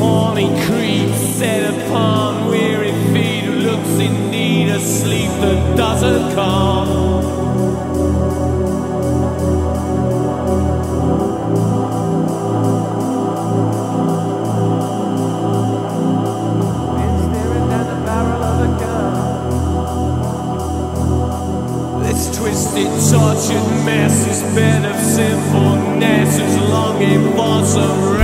horny creep set upon weary feet who looks in need of sleep that doesn't come. twisted, tortured mess is bed of sinfulness is longing for some